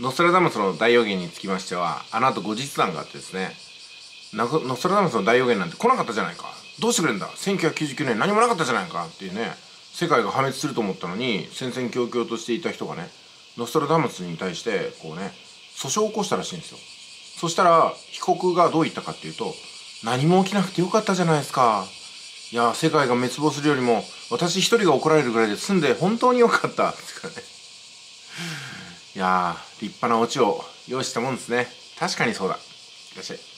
ノストラダムスの大予言につきましてはあの後後日談があってですねノストラダムスの大予言なんて来なかったじゃないか。どうしてくれんだ？1999年何もなかったじゃないか。っていうね世界が破滅すると思ったのに戦々恐々としていた人がねノストラダムスに対してこうね訴訟を起こしたらしいんですよ。そしたら被告がどう言ったかっていうと何も起きなくてよかったじゃないですか。いや世界が滅亡するよりも私一人が怒られるぐらいで済んで本当によかった。ですからね。いや立派なオチを用意したもんですね。確かにそうだ。いらっしゃい。